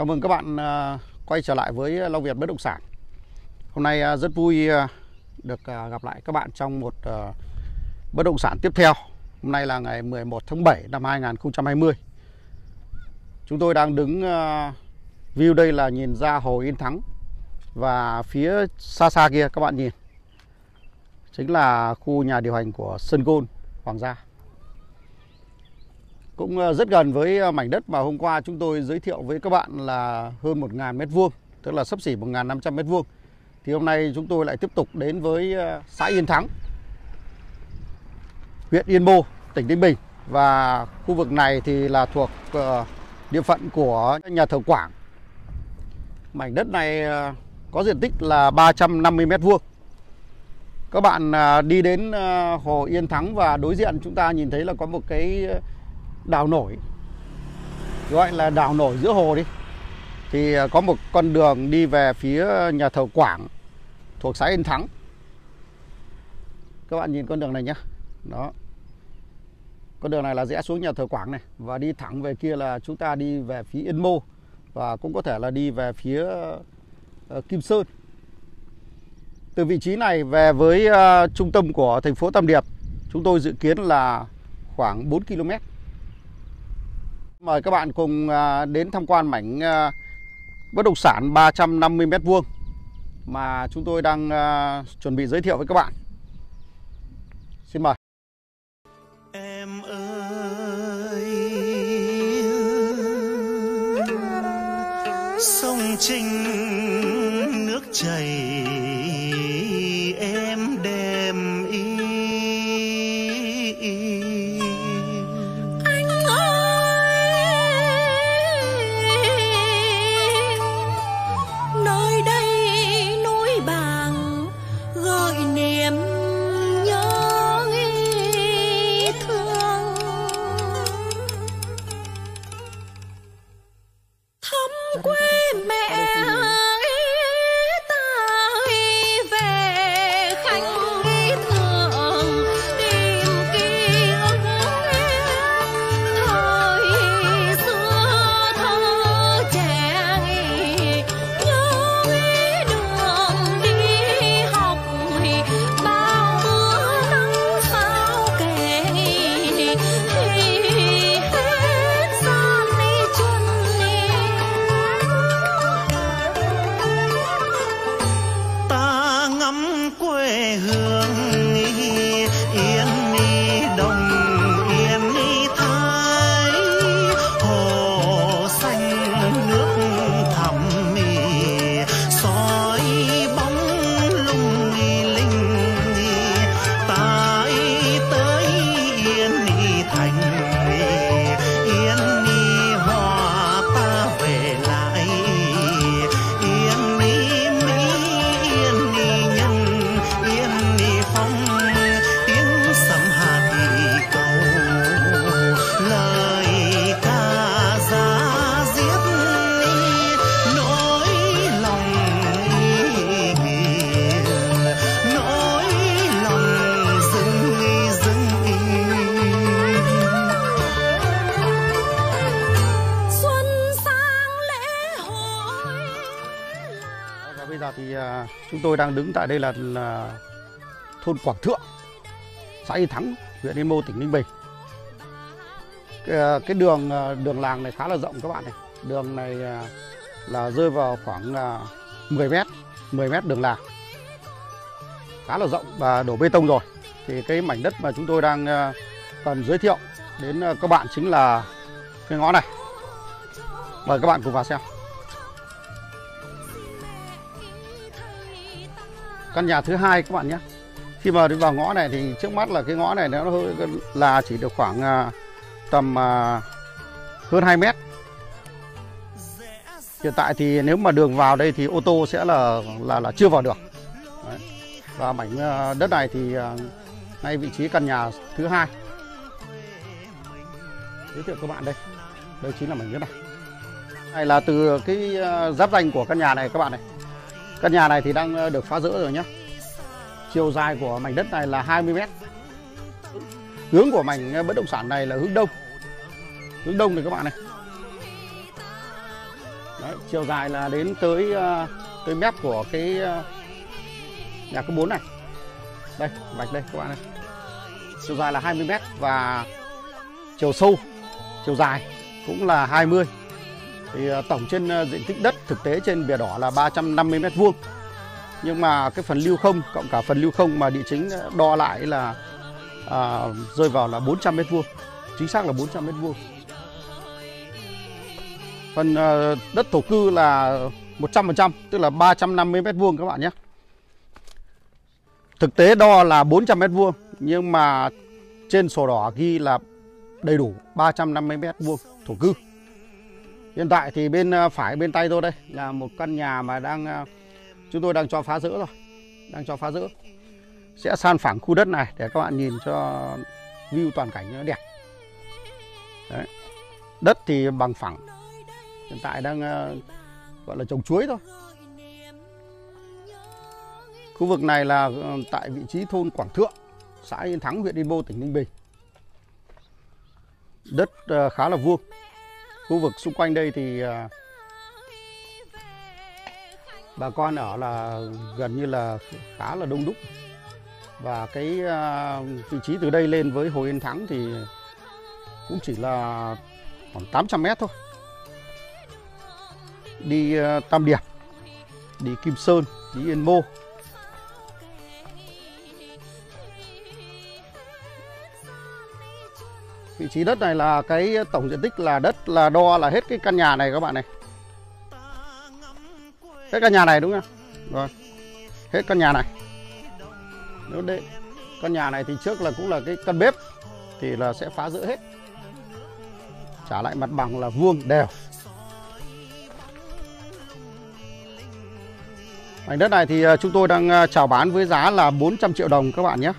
Chào mừng các bạn à, quay trở lại với Long Việt Bất Động Sản. Hôm nay à, rất vui à, được gặp lại các bạn trong một bất động sản tiếp theo. Hôm nay là ngày 11 tháng 7 năm 2020. Chúng tôi đang đứng view đây là nhìn ra hồ Yên Thắng và phía xa xa kia các bạn nhìn chính là khu nhà điều hành của Sơn Gôn, Hoàng gia cũng ờ, rất gần với ờ, mảnh đất mà hôm qua chúng tôi giới thiệu với các bạn là hơn 1.000 mét vuông, tức là sấp xỉ 1.500 mét vuông. Thì hôm nay chúng tôi lại tiếp tục đến với ờ, xã Yên Thắng, huyện Yên Mô, tỉnh Ninh Bình và khu vực này thì là thuộc địa phận của nhà thờ Quảng. Mảnh đất này có diện tích là 350 mét vuông. Các bạn đi đến hồ Yên Thắng và đối diện chúng ta nhìn thấy là có một cái đào nổi. Gọi là đào nổi giữa hồ đi. Thì à, có một con đường đi về phía nhà thờ Quảng thuộc xã Yên Thắng. Các bạn nhìn con đường này nhé đó. Con đường này là rẽ xuống nhà thờ Quảng này và đi thẳng về kia là chúng ta đi về phía Yên Mô và cũng có thể là đi về phía ờ, Kim Sơn. Từ vị trí này về với ờ, trung tâm của thành phố Tam Điệp, chúng tôi dự kiến là khoảng 4 km Mời các bạn cùng à, đến tham quan mảnh à, bất động sản 350 m2 mà chúng tôi đang à, chuẩn bị giới thiệu với các bạn. Xin mời. Em ơi, sông Trinh nước chảy quê mẹ ơi Chúng tôi đang đứng tại đây là, là thôn Quảng Thượng, xã Yên Thắng, huyện Yên Mô, tỉnh Ninh Bình. Cái, à, cái đường à, đường làng này khá là rộng các bạn này. Đường này à, là rơi vào khoảng 10 mét, 10 mét đường làng. Khá là rộng và đổ bê tông rồi. Thì cái mảnh đất mà chúng tôi đang cần giới thiệu đến các bạn chính là cái ngõ này. Mời các bạn cùng vào xem. Căn nhà thứ hai các bạn nhé. Khi mà đi vào ngõ này thì trước mắt là cái ngõ này nó hơi là chỉ được khoảng à, tầm à, hơn 2 mét. Hiện tại thì nếu mà đường vào đây thì ô tô sẽ là là là chưa vào được. Đấy. và mảnh à, đất này thì ngay vị trí căn nhà thứ hai. Giới thiệu các bạn đây. Đây chính là mảnh đất này. Này là từ cái giáp danh của căn nhà này các bạn này. Căn nhà này thì đang ờ, được phá rỡ rồi nhé Chiều dài của mảnh đất này là 20 mét Hướng của mảnh ờ, bất động sản này là hướng đông Hướng đông này các bạn này Đấy, chiều dài là đến tới ờ, tới mép của cái nhà cấp 4 này. Đây, vạch đây các bạn này. Chiều dài là 20 mét và chiều sâu, chiều dài cũng là 20. Thì à, tổng trên à, diện tích đất thực tế trên bìa đỏ là 350 mét vuông. Nhưng mà cái phần lưu không cộng cả phần lưu không mà địa chính à, đo lại là à, rơi vào là 400 mét vuông. Chính xác là 400 mét vuông. Phần à, đất thổ cư là 100% tức là 350 mét vuông các bạn nhé. Thực tế đo là 400 mét vuông nhưng mà trên sổ đỏ ghi là đầy đủ 350 mét vuông thổ cư hiện tại thì bên ờ, phải bên tay tôi đây là một căn nhà mà đang ờ, chúng tôi đang cho phá rỡ rồi đang cho phá rỡ. Sẽ san phẳng khu đất này để các bạn nhìn cho view toàn cảnh nó đẹp. Đấy. đất thì bằng phẳng hiện tại đang ờ, gọi là trồng chuối thôi. Khu vực này là tại vị trí thôn Quảng Thượng xã Yên Thắng huyện Yên Bô, tỉnh Ninh Bình. Đất khá là vuông khu vực xung quanh đây thì à, bà con ở là gần như là khá là đông đúc. Và cái à, vị trí từ đây lên với Hồ Yên Thắng thì cũng chỉ là khoảng 800 mét thôi. Đi à, Tam Điệp, đi Kim Sơn, đi Yên Mô vị trí đất này là cái tổng diện tích là đất là đo là hết cái căn nhà này các bạn này. Hết căn nhà này đúng không? Rồi, hết căn nhà này. Nếu đây căn nhà này thì trước là cũng là cái căn bếp thì là sẽ phá rỡ hết. Trả lại mặt bằng là vuông đều mảnh đất này thì à, chúng tôi đang à, chào bán với giá là 400 triệu đồng các bạn nhé.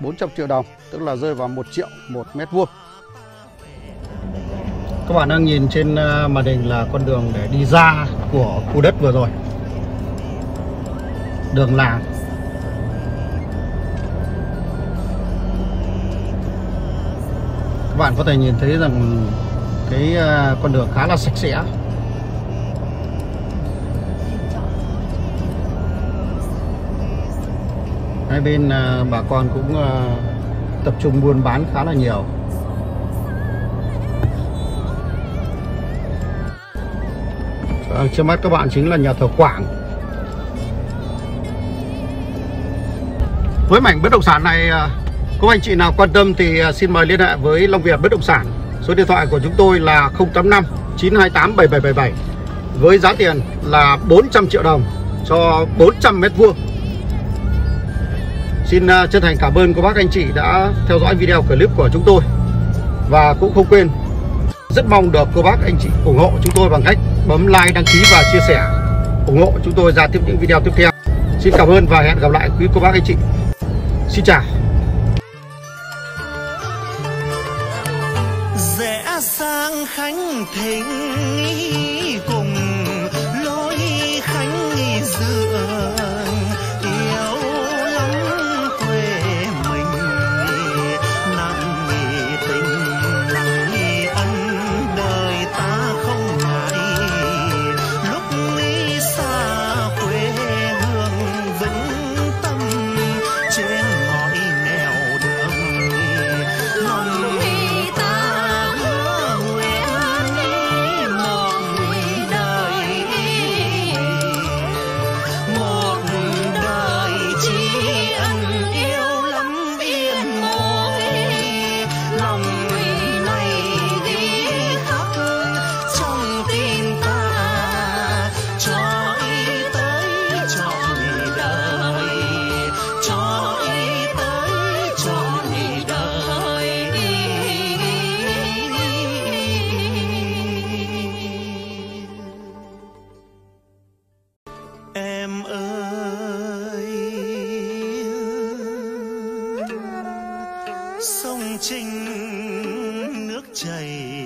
400 triệu đồng, tức là rơi vào 1 triệu một mét vuông các bạn đang nhìn trên ờ, màn hình là con đường để đi ra của khu đất vừa rồi. Đường làng. Các bạn có thể nhìn thấy rằng cái ờ, con đường khá là sạch sẽ. Hai bên ờ, bà con cũng tập trung buôn bán khá là nhiều. Ờ, trước mắt các bạn chính là nhà thờ Quảng. Với mảnh bất động sản này ờ, có anh chị nào quan tâm thì ờ, xin mời liên hệ với Long Việt Bất Động Sản. Số điện thoại của chúng tôi là 085 928 7777 với giá tiền là 400 triệu đồng cho 400 mét vuông. Xin chân thành cảm ơn cô bác anh chị đã theo dõi video clip của chúng tôi. Và cũng không quên, rất mong được cô bác anh chị ủng hộ chúng tôi bằng cách bấm like, đăng ký và chia sẻ ủng hộ chúng tôi ra tiếp những video tiếp theo. Xin cảm ơn và hẹn gặp lại quý cô bác anh chị. Xin chào. sang khánh thịnh cùng Em ơi, sông trinh nước chảy